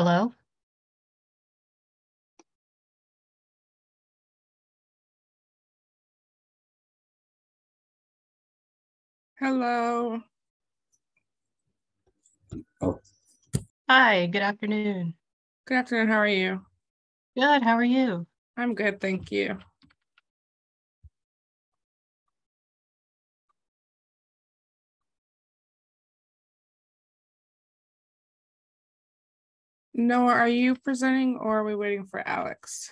Hello? Hello. Oh. Hi, good afternoon. Good afternoon. How are you? Good, how are you? I'm good, thank you. Noah, are you presenting or are we waiting for Alex?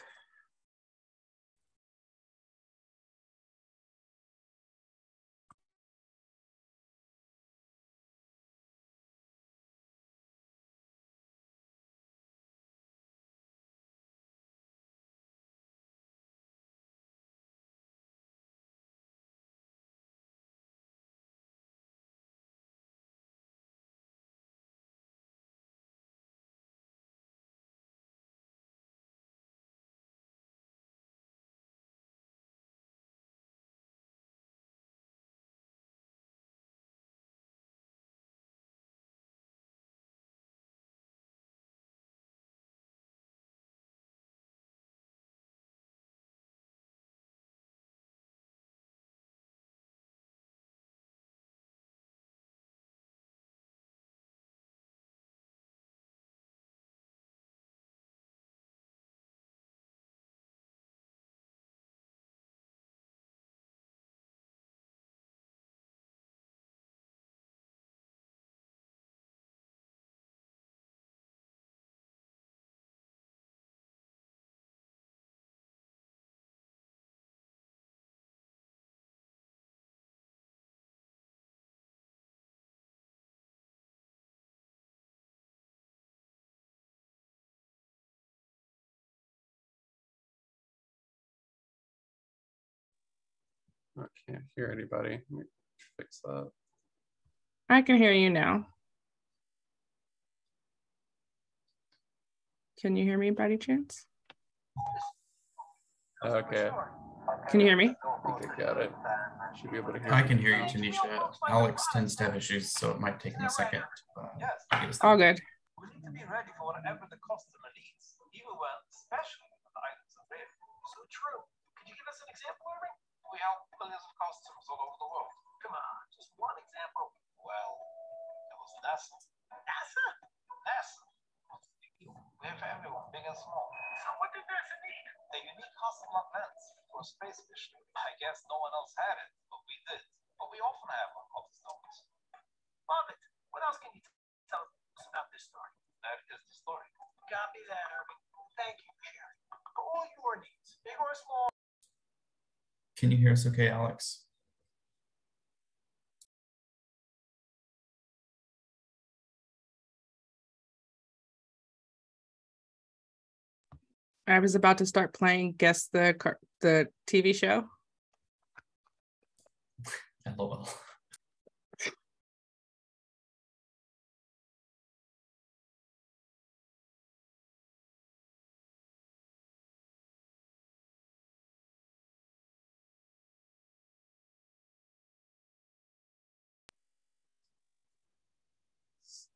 I can't hear anybody. Let me fix that. I can hear you now. Can you hear me by any chance? Okay, Can you hear me? I think I got it. Should be able to hear. I can hear you, Tanisha. Alex tends to have issues, so it might take him a second. uh, to get us All good. We need to be ready for whatever the customer needs, even when, especially when the items are rare. So true. Could you give us an example, Irving? We help millions of costumes all over the world. Come on, just one example. Well, it was NASA. NASA? NASA. The? We have for everyone, big and small. So what did NASA need? A unique lock lens for space mission. I guess no one else had it, but we did. But we often have one of the stories. Love it. What else can you tell us about this story? That is the story. Copy that, Irving. Thank you for sharing. For all your needs, big or small. Can you hear us okay, Alex? I was about to start playing Guess the car- the TV show. LOL.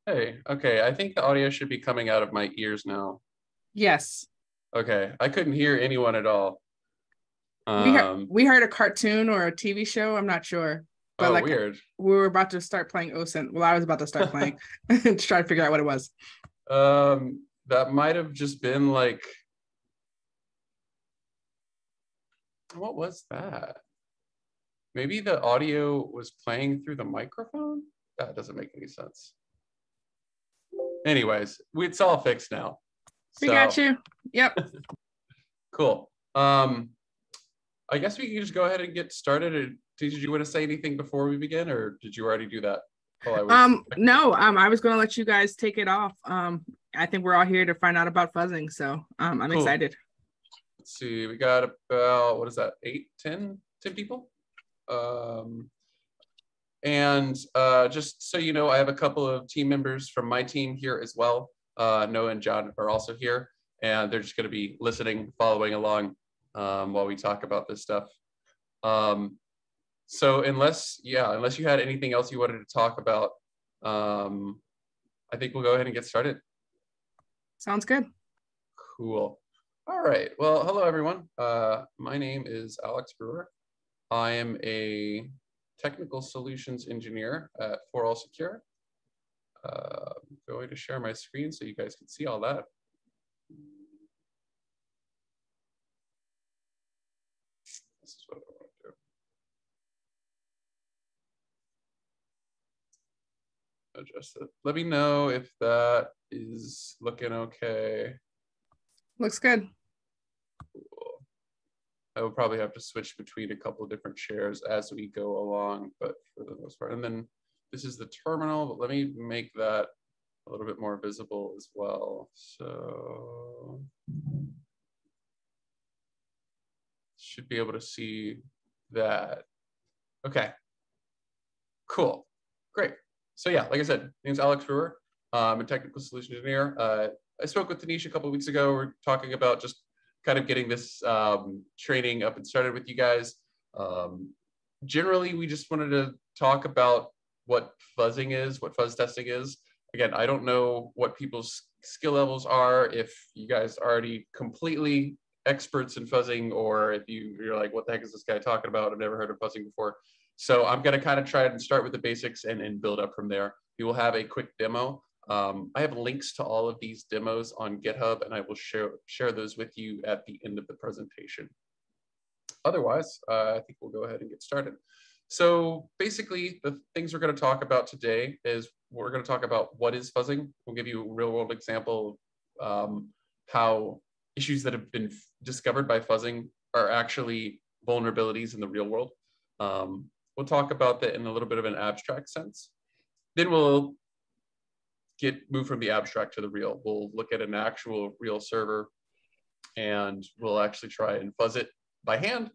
Hey, okay, I think the audio should be coming out of my ears now. Yes. Okay, I couldn't hear anyone at all. We, heard, Um, we heard a cartoon or a TV show. I'm not sure. But oh, like weird. we were about to start playing OSINT. Well, I was about to start playing to try to figure out what it was. Um, that might have just been like, what was that? Maybe the audio was playing through the microphone? That doesn't make any sense. Anyways, we- it's all fixed now. We got you. Yep. Cool. Um, I guess we can just go ahead and get started. Or Did you want to say anything before we begin, or did you already do that? while I was- Um, no, um, I was gonna let you guys take it off. Um, I think we're all here to find out about fuzzing, so um, I'm Cool. excited. let's see, we got about, what is that, eight, 10, 10 people? Um, and uh, just so you know, I have a couple of team members from my team here as well. Uh, Noah and John are also here, and they're just going to be listening, following along um, while we talk about this stuff. Um, so unless, yeah, unless you had anything else you wanted to talk about, um, I think we'll go ahead and get started. Sounds good. Cool. All right. Well, hello everyone. Uh, my name is Alex Brewer. I am a technical solutions engineer at ForAllSecure. Uh, I'm going to share my screen so you guys can see all that. This is what I want to do. Adjust it. Let me know if that is looking okay. Looks good. I will probably have to switch between a couple of different shares as we go along, but for the most part, and then this is the terminal, but let me make that a little bit more visible as well. So should be able to see that. Okay. Cool. Great. So yeah, like I said, name's Alex Brewer. I'm a technical solution engineer. Uh, I spoke with Tanisha a couple of weeks ago. We're talking about just kind of getting this um, training up and started with you guys. Um, generally, we just wanted to talk about what fuzzing is, what fuzz testing is. Again, I don't know what people's skill levels are, if you guys are already completely experts in fuzzing, or if you, you're like, what the heck is this guy talking about? I've never heard of fuzzing before. So I'm going to kind of try and start with the basics and, and build up from there. We will have a quick demo um, I have links to all of these demos on GitHub, and I will share, share those with you at the end of the presentation. Otherwise, uh, I think we'll go ahead and get started. So basically, the things we're going to talk about today is we're going to talk about what is fuzzing. We'll give you a real world example of um, how issues that have been discovered by fuzzing are actually vulnerabilities in the real world. Um, we'll talk about that in a little bit of an abstract sense. Then we'll get move from the abstract to the real. We'll look at an actual real server and we'll actually try and fuzz it by hand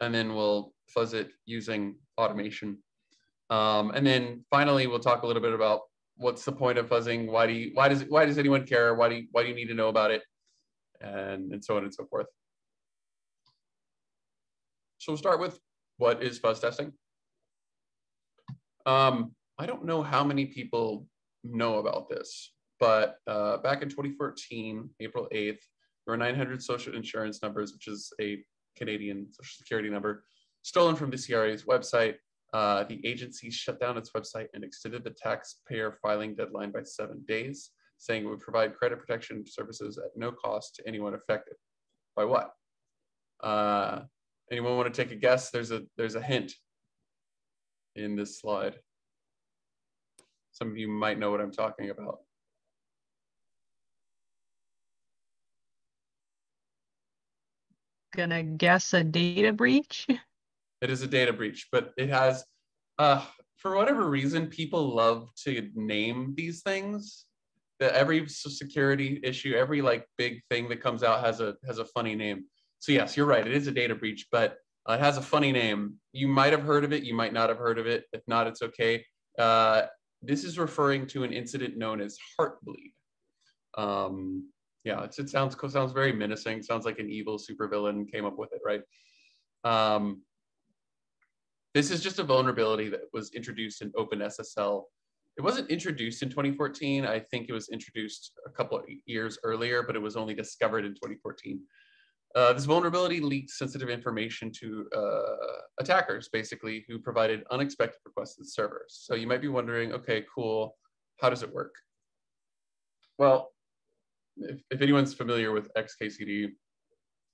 and then we'll fuzz it using automation. Um, and then finally, we'll talk a little bit about what's the point of fuzzing? Why do you, why does, why does anyone care? Why do you, why do you need to know about it? And, and so on and so forth. So we'll start with what is fuzz testing? Um, I don't know how many people know about this, but uh, back in 2014, April 8th, there were 900 social insurance numbers, which is a Canadian social security number, stolen from the CRA's website. Uh, the agency shut down its website and extended the taxpayer filing deadline by seven days, saying it would provide credit protection services at no cost to anyone affected. By what? Uh, anyone want to take a guess? There's a there's a hint in this slide. Some of you might know what I'm talking about. Gonna guess a data breach? It is a data breach, but it has, uh, for whatever reason, people love to name these things. That every security issue, every like big thing that comes out has a has a funny name. So yes, you're right. It is a data breach, but uh, it has a funny name. You might have heard of it. You might not have heard of it. If not, it's okay. Uh, this is referring to an incident known as Heartbleed. Um, yeah, it sounds sounds very menacing. Sounds like an evil supervillain came up with it, right? Um, this is just a vulnerability that was introduced in OpenSSL it wasn't introduced in 2014. I think it was introduced a couple of years earlier, but it was only discovered in 2014. Uh, this vulnerability leaked sensitive information to uh, attackers, basically, who provided unexpected requests to the servers. So you might be wondering, okay, cool, how does it work? Well, if, if anyone's familiar with XKCD,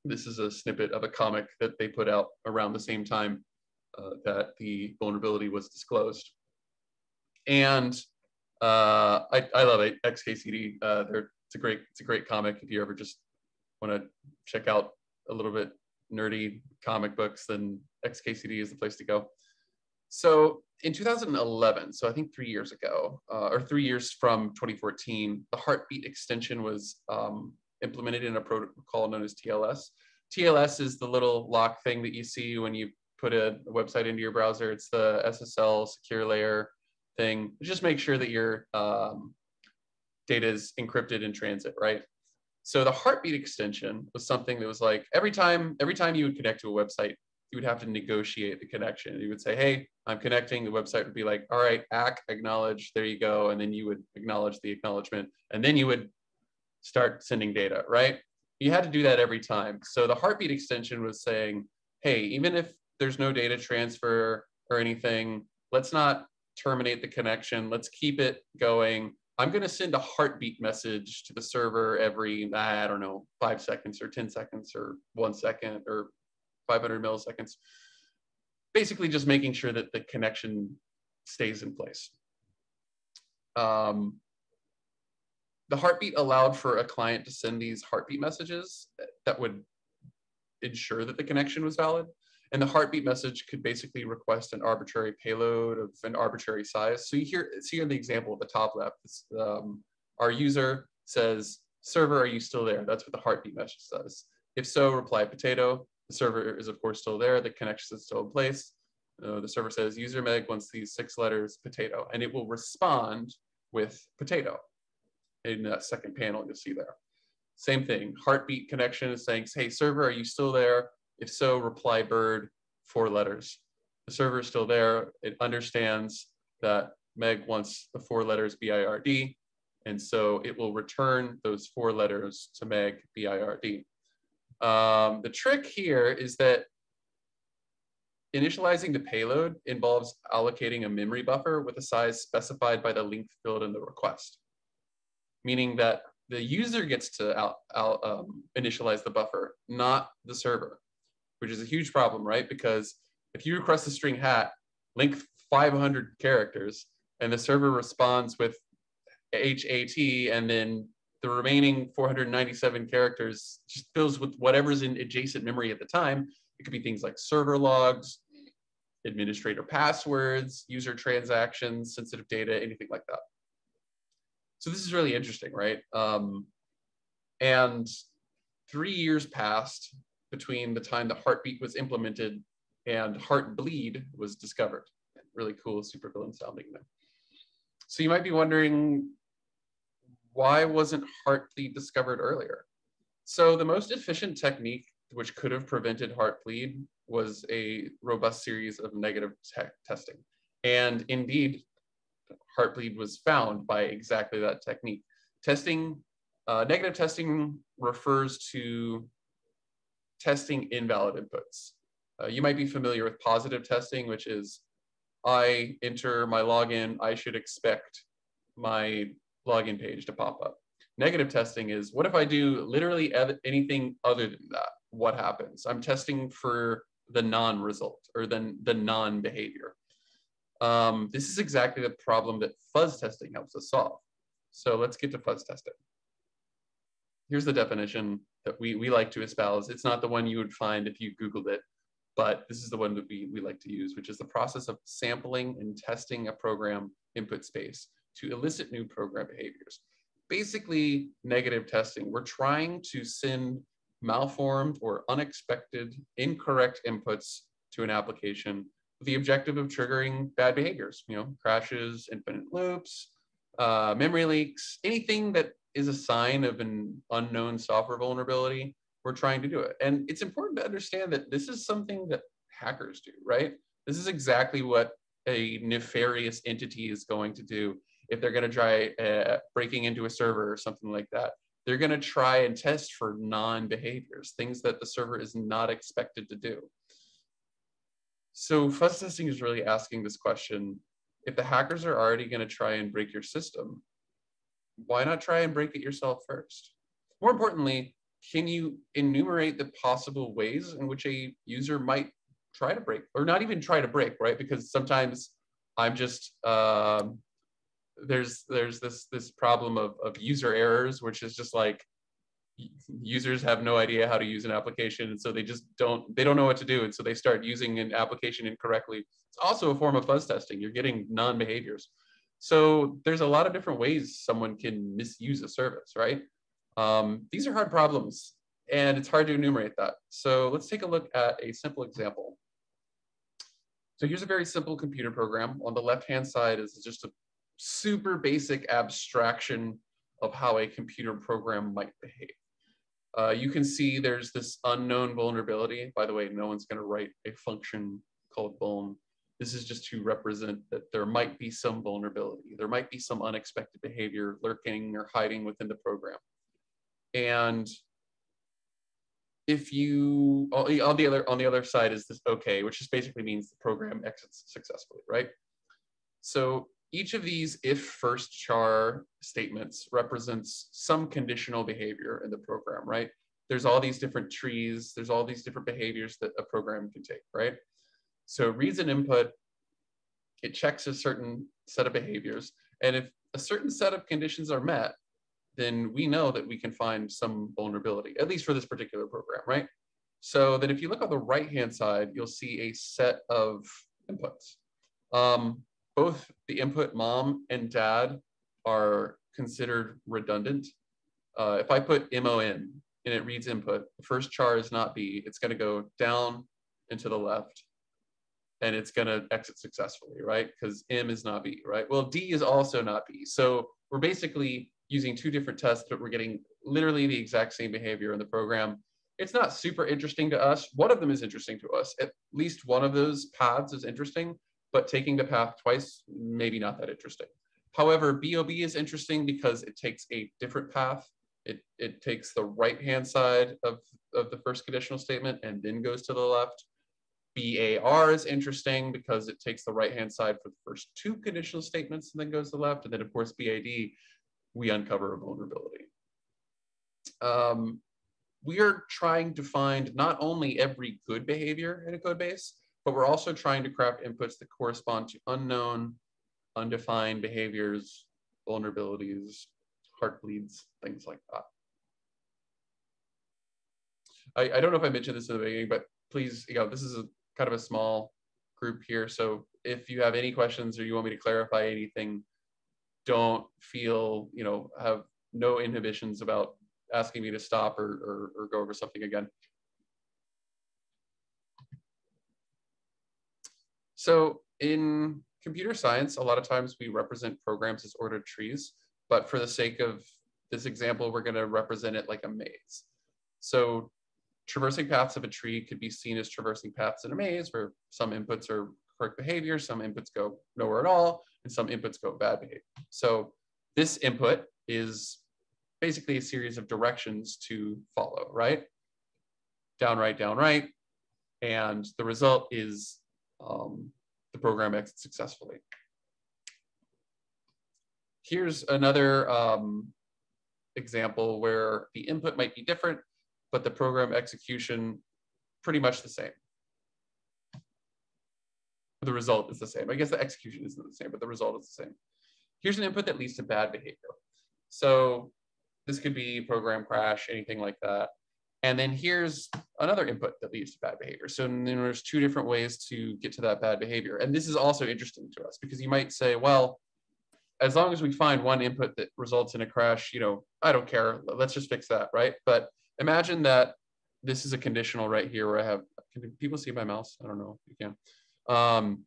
this is a snippet of a comic that they put out around the same time uh, that the vulnerability was disclosed. And uh, I, I love it, XKCD. Uh, it's a great it's a great comic. If you ever just want to check out a little bit nerdy comic books, then XKCD is the place to go. So in 2011, so I think three years ago, uh, or three years from 2014, the Heartbeat extension was um, implemented in a protocol known as TLS. TLS is the little lock thing that you see when you put a, website into your browser. It's the SSL secure layer thing. Just make sure that your um, data is encrypted in transit, right? So the heartbeat extension was something that was like every time every time you would connect to a website, you would have to negotiate the connection. You would say, "Hey, I'm connecting." The website would be like, "All right, ACK, acknowledge." There you go, and then you would acknowledge the acknowledgement, and then you would start sending data, right? You had to do that every time. So the heartbeat extension was saying, "Hey, even if there's no data transfer or anything, let's not terminate the connection. Let's keep it going I'm going to send a heartbeat message to the server every, I don't know, five seconds or 10 seconds or one second or 500 milliseconds. Basically, just making sure that the connection stays in place. Um, the heartbeat allowed for a client to send these heartbeat messages that would ensure that the connection was valid. And the heartbeat message could basically request an arbitrary payload of an arbitrary size. So you hear, see in the example at the top left, um, our user says, server, are you still there? That's what the heartbeat message says. If so, reply potato. The server is of course still there. The connection is still in place. Uh, the server says user meg wants these six letters potato, and it will respond with potato in that second panel you'll see there. Same thing, heartbeat connection is saying, hey server, are you still there? If so, reply bird, four letters. The server is still there. It understands that Meg wants the four letters BIRD, and so it will return those four letters to Meg BIRD. Um, the trick here is that initializing the payload involves allocating a memory buffer with a size specified by the length field in the request, meaning that the user gets to out, out, um, initialize the buffer, not the server which is a huge problem, right? Because if you request a string hat, length 500 characters, and the server responds with HAT, and then the remaining 497 characters just fills with whatever's in adjacent memory at the time. It could be things like server logs, administrator passwords, user transactions, sensitive data, anything like that. So this is really interesting, right? Um, and three years passed between the time the heartbeat was implemented and heartbleed was discovered. Really cool supervillain sounding name. So you might be wondering, why wasn't heartbleed discovered earlier? So the most efficient technique which could have prevented heartbleed was a robust series of negative te testing. And indeed, heartbleed was found by exactly that technique. Testing, uh, negative testing refers to testing invalid inputs. Uh, you might be familiar with positive testing, which is I enter my login, I should expect my login page to pop up. Negative testing is what if I do literally anything other than that? What happens? I'm testing for the non-result or then the non-behavior. Um, this is exactly the problem that fuzz testing helps us solve. So let's get to fuzz testing. Here's the definition that we, we like to espouse. It's not the one you would find if you Googled it, but this is the one that we, we like to use, which is the process of sampling and testing a program input space to elicit new program behaviors. Basically, negative testing. We're trying to send malformed or unexpected incorrect inputs to an application with the objective of triggering bad behaviors, you know, crashes, infinite loops, uh, memory leaks, anything that is a sign of an unknown software vulnerability, we're trying to do it. And it's important to understand that this is something that hackers do, right? This is exactly what a nefarious entity is going to do. if they're going to try uh, breaking into a server or something like that, they're going to try and test for non-behaviors, things that the server is not expected to do. So fuzz testing is really asking this question, if the hackers are already going to try and break your system, why not try and break it yourself first? More importantly, can you enumerate the possible ways in which a user might try to break or not even try to break, right? Because sometimes I'm just, um, there's there's this this problem of, of user errors, which is just like users have no idea how to use an application and so they just don't they don't know what to do and so they start using an application incorrectly it's also a form of fuzz testing you're getting non-behaviors so there's a lot of different ways someone can misuse a service right? Um, these are hard problems and it's hard to enumerate that. So let's take a look at a simple example. So here's a very simple computer program. On the left hand side is just a super basic abstraction of how a computer program might behave. Uh, you can see there's this unknown vulnerability. By the way, no one's going to write a function called vuln. This is just to represent that there might be some vulnerability. There might be some unexpected behavior lurking or hiding within the program. And if you, on the other, on the other side is this okay, which just basically means the program exits successfully, right? So each of these if first char statements represents some conditional behavior in the program, right? There's all these different trees, there's all these different behaviors that a program can take, right? So an input, it checks a certain set of behaviors, and if a certain set of conditions are met, then we know that we can find some vulnerability, at least for this particular program, right? So then if you look on the right-hand side, you'll see a set of inputs. Um, both the input mom and dad are considered redundant. Uh, if I put MO in and it reads input, the first char is not B, it's gonna go down and to the left and it's gonna exit successfully, right? Because M is not B, right? Well, D is also not B. So we're basically using two different tests, but we're getting literally the exact same behavior in the program. It's not super interesting to us. One of them is interesting to us. At least one of those paths is interesting, but taking the path twice, maybe not that interesting. However, BOB is interesting because it takes a different path. It, it takes the right-hand side of, of the first conditional statement and then goes to the left. BAR is interesting because it takes the right-hand side for the first two conditional statements and then goes to the left. And then of course, BAD, we uncover a vulnerability. Um, we are trying to find not only every good behavior in a code base, but we're also trying to craft inputs that correspond to unknown, undefined behaviors, vulnerabilities, heartbleeds, things like that. I, I don't know if I mentioned this in the beginning, but please, you know, this is a kind of a small group here. So if you have any questions or you want me to clarify anything, don't feel, you know, have no inhibitions about asking me to stop or, or, or go over something again. So in computer science, a lot of times we represent programs as ordered trees, but for the sake of this example, we're going to represent it like a maze. So traversing paths of a tree could be seen as traversing paths in a maze where some inputs are correct behavior, some inputs go nowhere at all, and some inputs go bad behavior. So this input is basically a series of directions to follow, right? Down, right, down, right. And the result is um, the program exits successfully. Here's another um, example where the input might be different, but the program execution pretty much the same. The result is the same. I guess the execution isn't the same, but the result is the same. Here's an input that leads to bad behavior. So this could be program crash, anything like that. And then here's another input that leads to bad behavior. So there's two different ways to get to that bad behavior. And this is also interesting to us because you might say, well, as long as we find one input that results in a crash, you know, I don't care. Let's just fix that, right? But imagine that this is a conditional right here where I have, can people see my mouse? I don't know if you can. Um,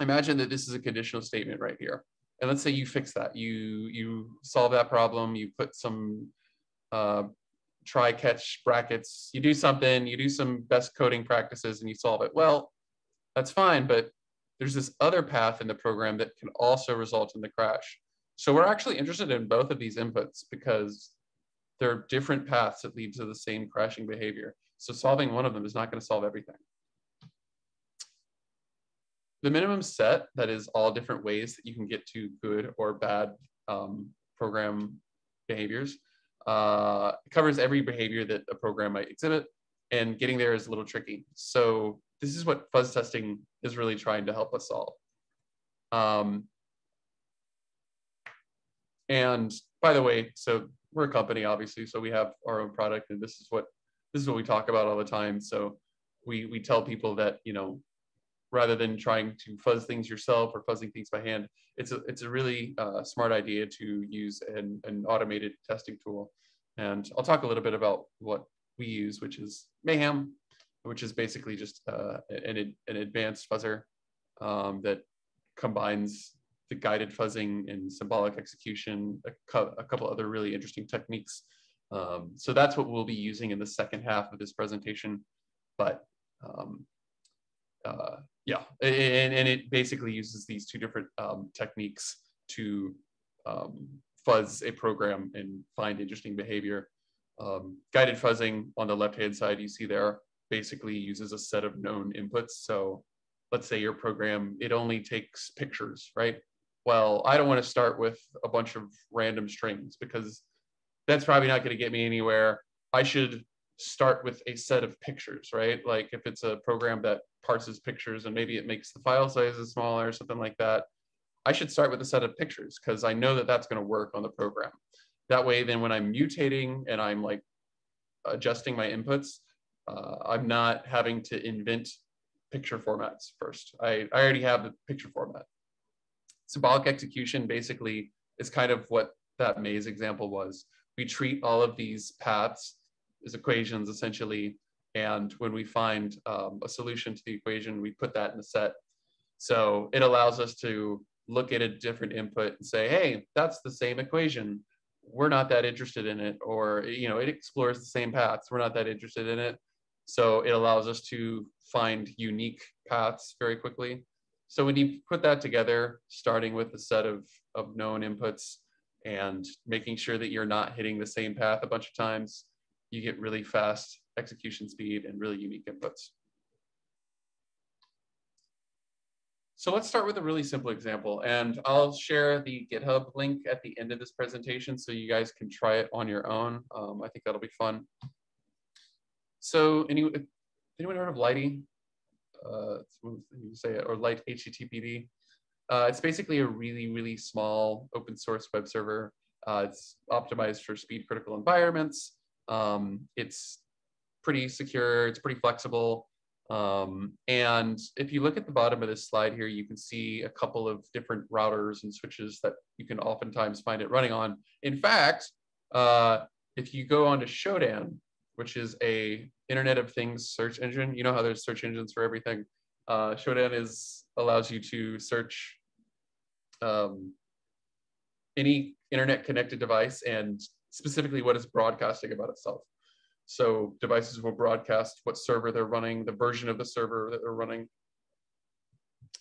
imagine that this is a conditional statement right here. And let's say you fix that. You, you solve that problem. You put some uh, try catch brackets. You do something, you do some best coding practices and you solve it. Well, that's fine, but there's this other path in the program that can also result in the crash. So we're actually interested in both of these inputs because there are different paths that lead to the same crashing behavior. So solving one of them is not going to solve everything. The minimum set, that is all different ways that you can get to good or bad um, program behaviors, uh, covers every behavior that a program might exhibit, and getting there is a little tricky. So this is what fuzz testing is really trying to help us solve. Um, and by the way, so we're a company, obviously, so we have our own product, and this is what this is what we talk about all the time. So we we tell people that you know, rather than trying to fuzz things yourself or fuzzing things by hand, it's a it's a really uh, smart idea to use an an automated testing tool. And I'll talk a little bit about what we use, which is Mayhem, which is basically just uh, an an advanced fuzzer um, that combines the guided fuzzing and symbolic execution, a, a couple other really interesting techniques. Um, so that's what we'll be using in the second half of this presentation. But um, uh, yeah, and, and it basically uses these two different um, techniques to um, fuzz a program and find interesting behavior. Um, guided fuzzing on the left-hand side, you see there, basically uses a set of known inputs. So let's say your program, it only takes pictures, right? Well, I don't want to start with a bunch of random strings because that's probably not going to get me anywhere. I should start with a set of pictures, right? Like if it's a program that parses pictures and maybe it makes the file sizes smaller or something like that, I should start with a set of pictures because I know that that's going to work on the program. That way, then when I'm mutating and I'm like adjusting my inputs, uh, I'm not having to invent picture formats first. I, I already have the picture format symbolic execution basically is kind of what that maze example was. We treat all of these paths as equations essentially, and when we find um, a solution to the equation, we put that in the set. So it allows us to look at a different input and say, hey, that's the same equation. We're not that interested in it. Or, you know, it explores the same paths. We're not that interested in it. So it allows us to find unique paths very quickly. So when you put that together, starting with a set of, of known inputs and making sure that you're not hitting the same path a bunch of times, you get really fast execution speed and really unique inputs. So let's start with a really simple example and I'll share the GitHub link at the end of this presentation so you guys can try it on your own. Um, I think that'll be fun. So any, anyone heard of Lighty? Uh, you say it, or light HTTPD. Uh, it's basically a really, really small open source web server. Uh, it's optimized for speed critical environments. Um, it's pretty secure, it's pretty flexible. Um, and if you look at the bottom of this slide here, you can see a couple of different routers and switches that you can oftentimes find it running on. In fact, uh, if you go on to Shodan, which is a Internet of Things search engine. You know how there's search engines for everything. Uh, Shodan is allows you to search um, any internet connected device and specifically what is broadcasting about itself. So devices will broadcast what server they're running, the version of the server that they're running.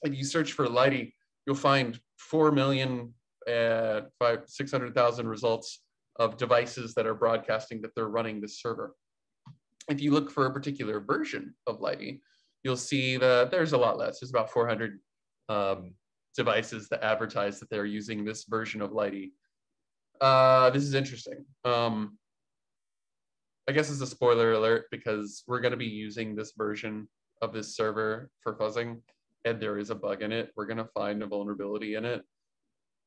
If you search for Lighty, you'll find 4 million, uh, five, 600,000 results of devices that are broadcasting that they're running this server if you look for a particular version of Lighty, you'll see that there's a lot less. There's about 400 um, devices that advertise that they're using this version of Lighty. Uh, this is interesting. Um, I guess it's a spoiler alert because we're going to be using this version of this server for fuzzing, and there is a bug in it. We're going to find a vulnerability in it.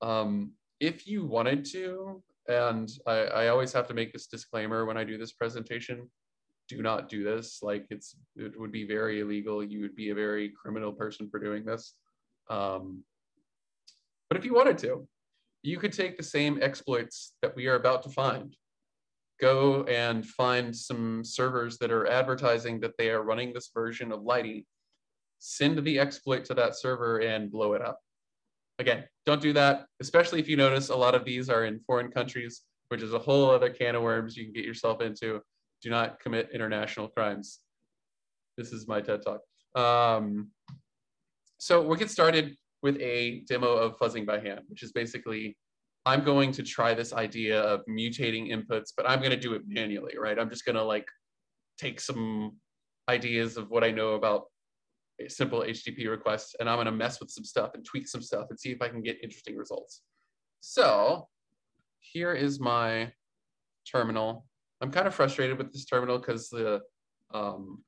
Um, if you wanted to, and I, I always have to make this disclaimer when I do this presentation, do not do this. Like it's it would be very illegal. You would be a very criminal person for doing this. Um, but if you wanted to, you could take the same exploits that we are about to find, go and find some servers that are advertising that they are running this version of Lighty, send the exploit to that server and blow it up. Again, don't do that, especially if you notice a lot of these are in foreign countries, which is a whole other can of worms you can get yourself into do not commit international crimes. This is my TED talk. Um, so we'll get started with a demo of fuzzing by hand, which is basically, I'm going to try this idea of mutating inputs, but I'm going to do it manually, right? I'm just going to like take some ideas of what I know about a simple HTTP requests, and I'm going to mess with some stuff and tweak some stuff and see if I can get interesting results. So here is my terminal. I'm kind of frustrated with this terminal because the um,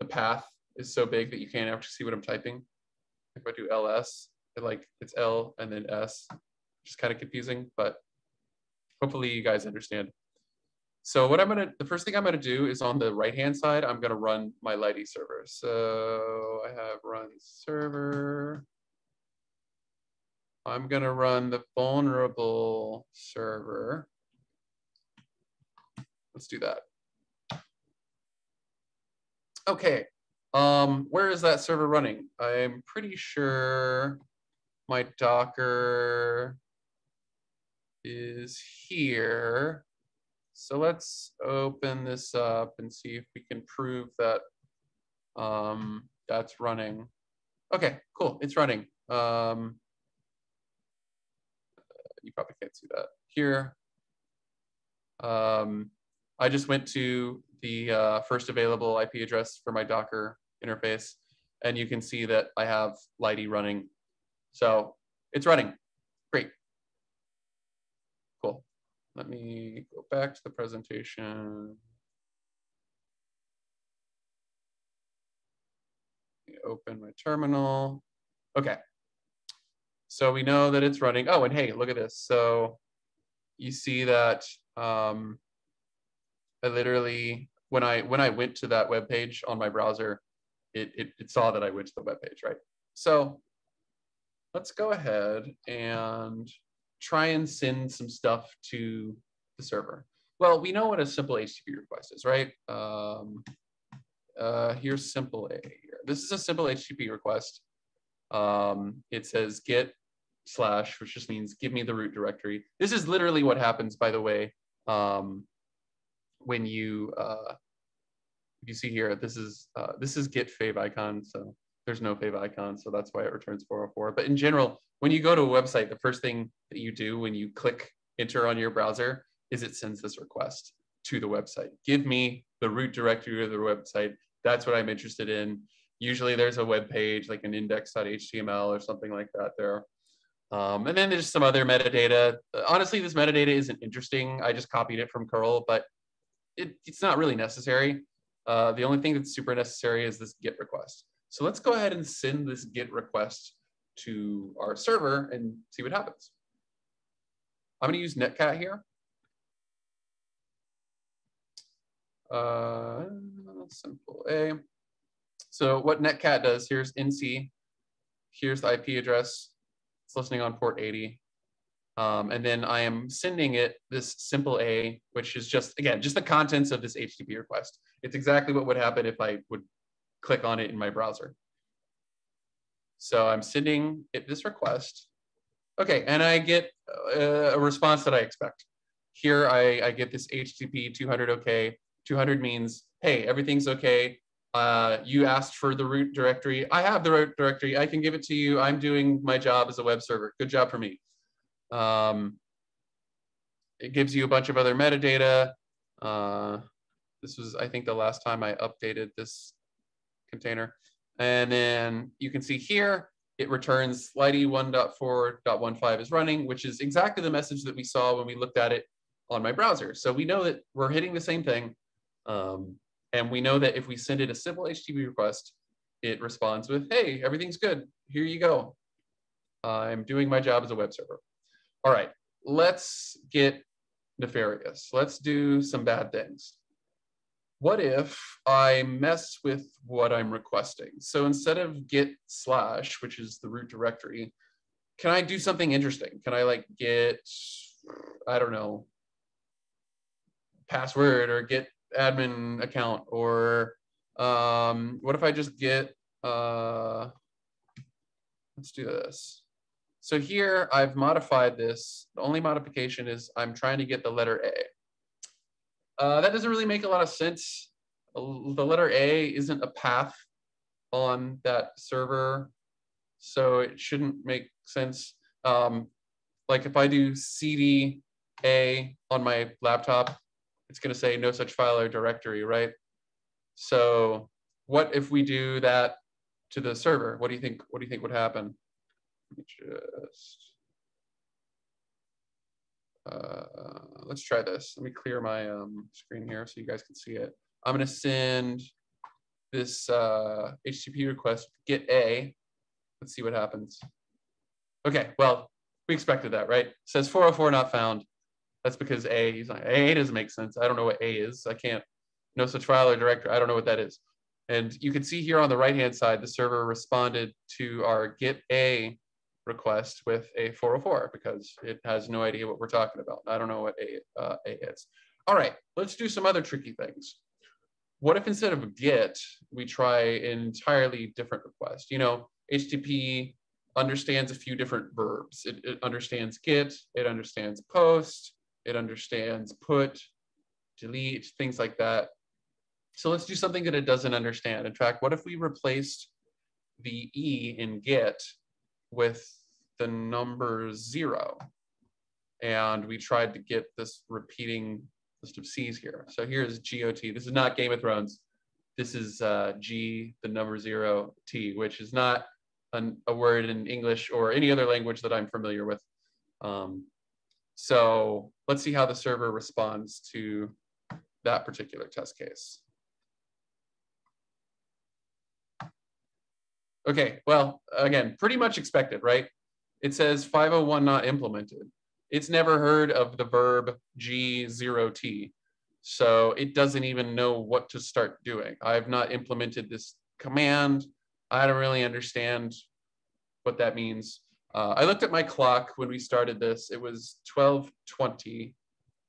the path is so big that you can't actually see what I'm typing. If I do ls, it like it's L and then S, which is kind of confusing, but hopefully you guys understand. So what I'm gonna, the first thing I'm gonna do is on the right-hand side, I'm gonna run my Lighty server. So I have run server. I'm gonna run the vulnerable server. Let's do that. Okay, um, where is that server running? I'm pretty sure my Docker is here. So let's open this up and see if we can prove that um, that's running. Okay, cool, it's running. Um, you probably can't see that here. Um, I just went to the uh, first available IP address for my Docker interface, and you can see that I have Lighty running. So it's running. Great. Cool. Let me go back to the presentation. Open my terminal. Okay. So we know that it's running. Oh, and hey, look at this. So you see that um, I literally, when I when I went to that web page on my browser, it, it, it saw that I went to the web page, right? So let's go ahead and try and send some stuff to the server. Well, we know what a simple HTTP request is, right? Um, uh, here's simple A here. This is a simple HTTP request. Um, it says get slash, which just means give me the root directory. This is literally what happens, by the way, um, when you uh, you see here, this is uh, this is get favicon. so there's no favicon, so that's why it returns 404. But in general, when you go to a website, the first thing that you do when you click enter on your browser is it sends this request to the website. Give me the root directory of the website. That's what I'm interested in. Usually there's a web page like an index.html or something like that there. Um, and then there's some other metadata. Honestly, this metadata isn't interesting. I just copied it from curl, but it, it's not really necessary. Uh, the only thing that's super necessary is this GET request. So let's go ahead and send this GET request to our server and see what happens. I'm going to use Netcat here. Uh, simple A. So what Netcat does, here's NC, here's the IP address. It's listening on port 80. Um, and then I am sending it this simple A, which is just, again, just the contents of this HTTP request. It's exactly what would happen if I would click on it in my browser. So I'm sending it this request. Okay, and I get a response that I expect. Here I, I get this HTTP 200 OK. 200 means, hey, everything's okay. Uh, you asked for the root directory. I have the root directory. I can give it to you. I'm doing my job as a web server. Good job for me. Um, it gives you a bunch of other metadata. Uh, this was, I think, the last time I updated this container. And then you can see here, it returns Lighty 1.4.15 is running, which is exactly the message that we saw when we looked at it on my browser. So we know that we're hitting the same thing. Um, and we know that if we send it a simple HTTP request, it responds with, hey, everything's good. Here you go. I'm doing my job as a web server. All right, let's get nefarious. Let's do some bad things. What if I mess with what I'm requesting? So instead of get slash, which is the root directory, can I do something interesting? Can I like get, I don't know, password or get admin account or um, what if I just get, uh, let's do this. So here I've modified this. The only modification is I'm trying to get the letter A. Uh, that doesn't really make a lot of sense. The letter A isn't a path on that server. So it shouldn't make sense. Um, like if I do cd a on my laptop, it's going to say no such file or directory, right? So what if we do that to the server? What do you think? What do you think would happen? Me just uh, let's try this. Let me clear my um, screen here so you guys can see it. I'm going to send this uh, HTTP request get a. Let's see what happens. Okay, well, we expected that, right? It says 404 not found. That's because A, he's like, A doesn't make sense. I don't know what A is. I can't, no such file or directory. I don't know what that is. And you can see here on the right-hand side, the server responded to our get A request with a 404 because it has no idea what we're talking about. I don't know what A, uh, A is. All right, let's do some other tricky things. What if instead of get, we try an entirely different request? You know, HTTP understands a few different verbs. It, it understands get, it understands post, it understands put, delete, things like that. So let's do something that it doesn't understand. In fact, what if we replaced the E in get with the number zero? And we tried to get this repeating list of C's here. So here's GOT. This is not Game of Thrones. This is uh, G, the number zero, T, which is not an, a word in English or any other language that I'm familiar with. Um, so let's see how the server responds to that particular test case. Okay, well, again, pretty much expected, right? It says 501 not implemented. It's never heard of the verb G0T. So it doesn't even know what to start doing. I've not implemented this command. I don't really understand what that means. Uh, I looked at my clock when we started this. It was 1220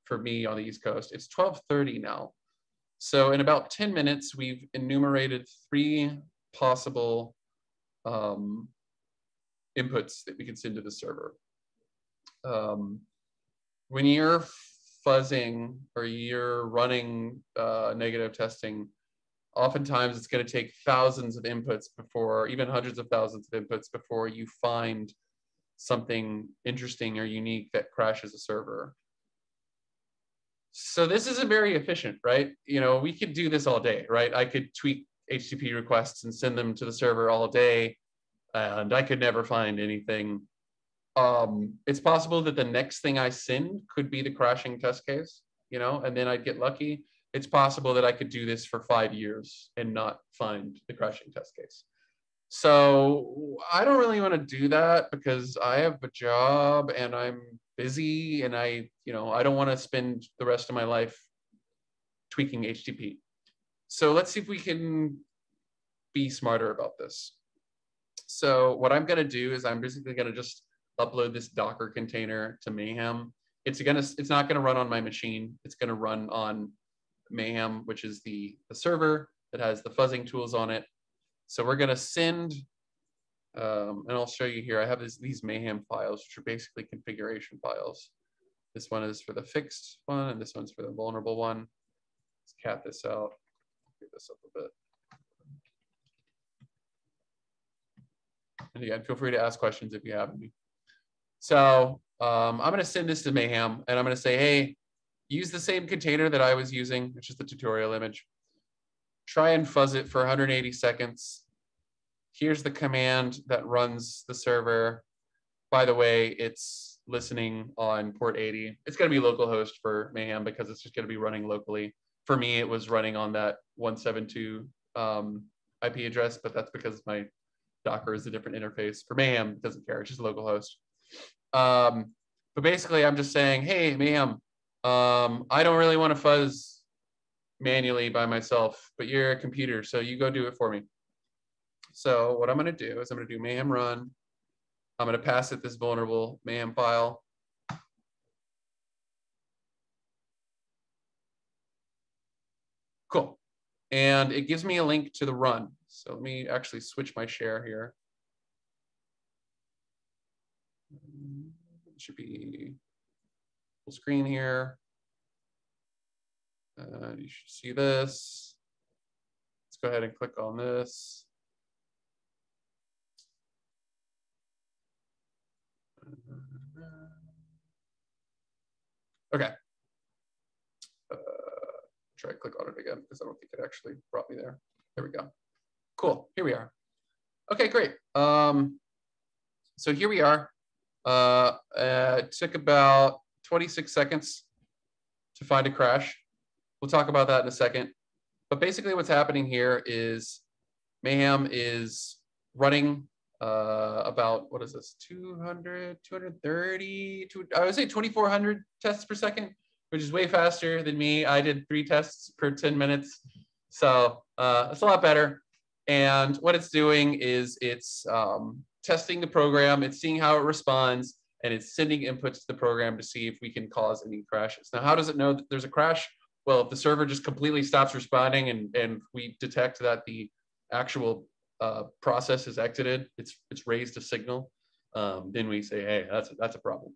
for me on the East Coast. It's 1230 now. So in about 10 minutes, we've enumerated three possible um, inputs that we can send to the server. Um, when you're fuzzing or you're running uh, negative testing, oftentimes it's going to take thousands of inputs before, even hundreds of thousands of inputs before you find something interesting or unique that crashes a server. So this isn't very efficient, right? You know, we could do this all day, right? I could tweak HTTP requests and send them to the server all day, and I could never find anything. Um, it's possible that the next thing I send could be the crashing test case, you know, and then I'd get lucky it's possible that I could do this for five years and not find the crashing test case. So I don't really want to do that because I have a job and I'm busy and I, you know, I don't want to spend the rest of my life tweaking HTTP. So let's see if we can be smarter about this. So what I'm going to do is I'm basically going to just upload this Docker container to Mayhem. It's gonna, it's not going to run on my machine. It's going to run on Mayhem, which is the, the server that has the fuzzing tools on it. So we're going to send, um, and I'll show you here, I have this, these Mayhem files, which are basically configuration files. This one is for the fixed one, and this one's for the vulnerable one. Let's cat this out, this up a bit. And again, feel free to ask questions if you have any. So um, I'm going to send this to Mayhem, and I'm going to say, hey, use the same container that I was using, which is the tutorial image. Try and fuzz it for 180 seconds. Here's the command that runs the server. By the way, it's listening on port 80. It's going to be localhost for Mayhem because it's just going to be running locally. For me, it was running on that 172 um, IP address, but that's because my Docker is a different interface. For Mayhem, it doesn't care. It's just localhost. Um, but basically, I'm just saying, hey, Mayhem, um, I don't really want to fuzz manually by myself, but you're a computer, so you go do it for me. So what I'm going to do is I'm going to do mayhem run. I'm going to pass it this vulnerable mayhem file. Cool. And it gives me a link to the run. So let me actually switch my share here. It should be full screen here. Uh, you should see this. Let's go ahead and click on this. Uh, okay. Try to click on it again because I don't think it actually brought me there. There we go. Cool. Here we are. Okay, great. Um, so here we are. Uh, uh, it took about 26 seconds to find a crash. We'll talk about that in a second. But basically what's happening here is Mayhem is running uh, about, what is this, 200, 230, two, I would say 2,400 tests per second, which is way faster than me. I did three tests per 10 minutes. So uh, it's a lot better. And what it's doing is it's um, testing the program, it's seeing how it responds, and it's sending inputs to the program to see if we can cause any crashes. Now, how does it know that there's a crash? Well, if the server just completely stops responding and, and we detect that the actual uh, process has exited, it's, it's raised a signal, um, then we say, hey, that's, that's a problem.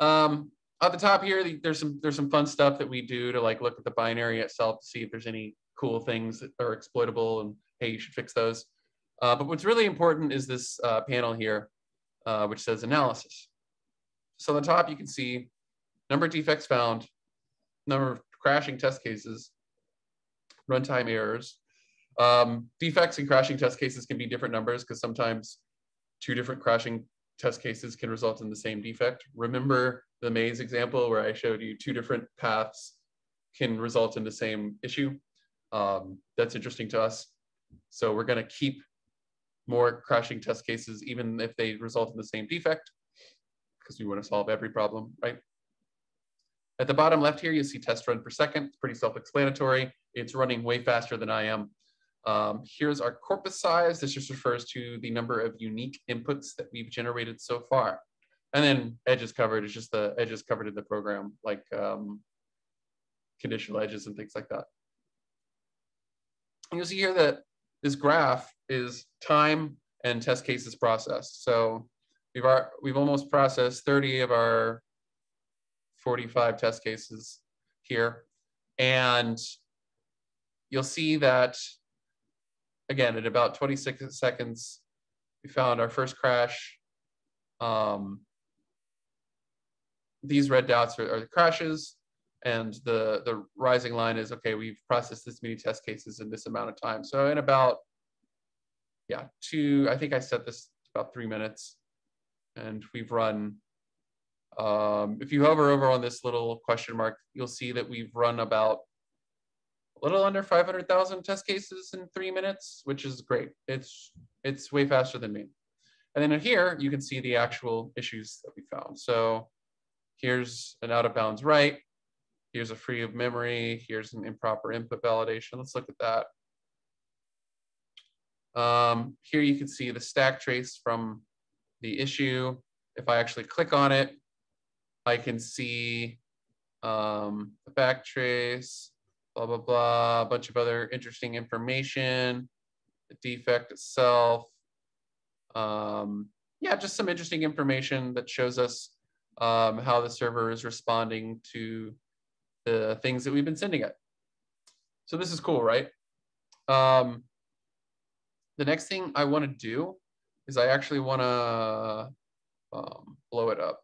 Um, at the top here, there's some, there's some fun stuff that we do to like look at the binary itself to see if there's any cool things that are exploitable and hey, you should fix those. Uh, but what's really important is this uh, panel here, uh, which says analysis. So on the top, you can see number of defects found, number of crashing test cases, runtime errors. Um, defects and crashing test cases can be different numbers because sometimes two different crashing test cases can result in the same defect. Remember the maze example where I showed you two different paths can result in the same issue? Um, that's interesting to us. So we're going to keep more crashing test cases, even if they result in the same defect, because we want to solve every problem, right? At the bottom left here, you see test run per second. It's pretty self-explanatory. It's running way faster than I am. Um, here's our corpus size. This just refers to the number of unique inputs that we've generated so far. And then edges covered is just the edges covered in the program, like um, conditional edges and things like that. And you'll see here that this graph is time and test cases processed. So we've, our, we've almost processed 30 of our 45 test cases here. And you'll see that, again, at about 26 seconds, we found our first crash. Um, these red dots are, are the crashes. And the, the rising line is, okay, we've processed this many test cases in this amount of time. So in about, yeah, two, I think I set this about three minutes. And we've run um, if you hover over on this little question mark, you'll see that we've run about little under 500,000 test cases in three minutes, which is great. It's, it's way faster than me. And then here, you can see the actual issues that we found. So here's an out of bounds write. Here's a free of memory. Here's an improper input validation. Let's look at that. Um, here you can see the stack trace from the issue. If I actually click on it, I can see um, the backtrace, blah, blah, blah, a bunch of other interesting information, the defect itself. Um, yeah, just some interesting information that shows us um, how the server is responding to the things that we've been sending it. So this is cool, right? Um, the next thing I want to do is I actually want to um, blow it up.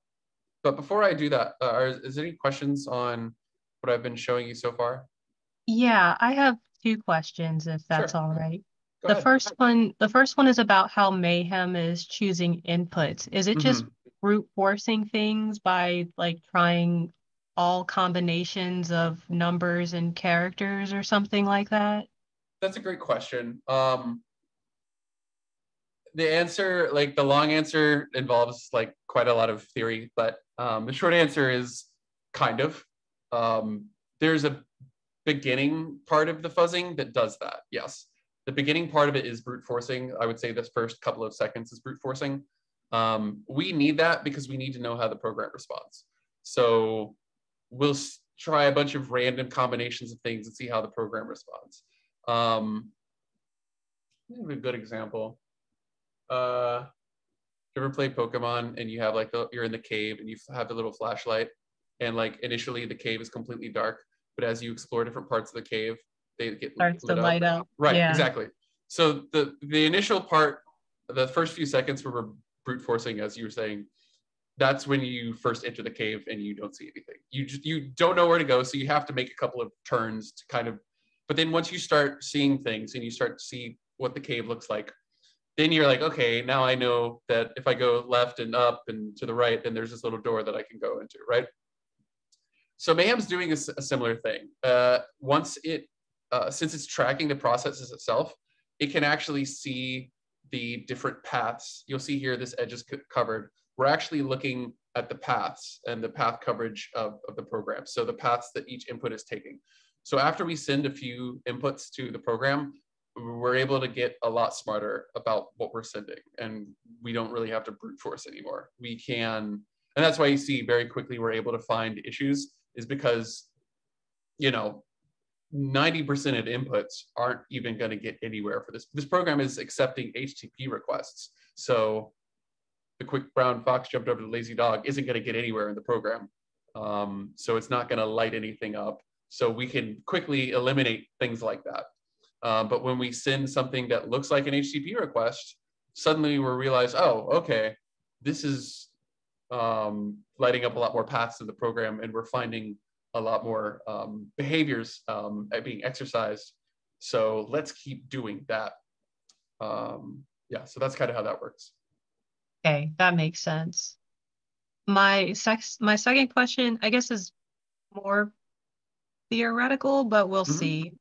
But before I do that, uh, are, is there any questions on what I've been showing you so far? Yeah, I have two questions if that's Sure. all right. Go The ahead. first one, the first one is about how Mayhem is choosing inputs. Is it just brute forcing things by like trying all combinations of numbers and characters or something like that? That's a great question. Um, the answer, like the long answer, involves like quite a lot of theory, but um, the short answer is kind of. Um, there's a beginning part of the fuzzing that does that. Yes, the beginning part of it is brute forcing. I would say this first couple of seconds is brute forcing. Um, we need that because we need to know how the program responds. So we'll try a bunch of random combinations of things and see how the program responds. Um, a good example. Uh, you ever play Pokemon and you have like you're in the cave and you have the little flashlight and like initially the cave is completely dark, but as you explore different parts of the cave, they get Starts to up. light up. Right, Yeah. exactly. So the the initial part, the first few seconds where we're brute forcing, as you were saying, that's when you first enter the cave and you don't see anything. You just you don't know where to go, so you have to make a couple of turns to kind of. But then once you start seeing things and you start to see what the cave looks like, then you're like, okay, now I know that if I go left and up and to the right, then there's this little door that I can go into, right? So Mayhem's doing a, a similar thing. Uh, once it, uh, since it's tracking the processes itself, it can actually see the different paths. You'll see here this edge is covered. We're actually looking at the paths and the path coverage of, of the program. So the paths that each input is taking. So after we send a few inputs to the program, we're able to get a lot smarter about what we're sending and we don't really have to brute force anymore. We can, and that's why you see very quickly we're able to find issues is because, you know, 90% of inputs aren't even going to get anywhere for this. This program is accepting HTTP requests. So the quick brown fox jumped over the lazy dog isn't going to get anywhere in the program. Um, so it's not going to light anything up. So we can quickly eliminate things like that. Uh, but when we send something that looks like an HTTP request, suddenly we realize, oh, okay, this is um, lighting up a lot more paths in the program and we're finding a lot more um, behaviors um, being exercised. So let's keep doing that. Um, yeah, so that's kind of how that works. Okay, that makes sense. My sex, my second question, I guess, is more theoretical, but we'll mm-hmm. see.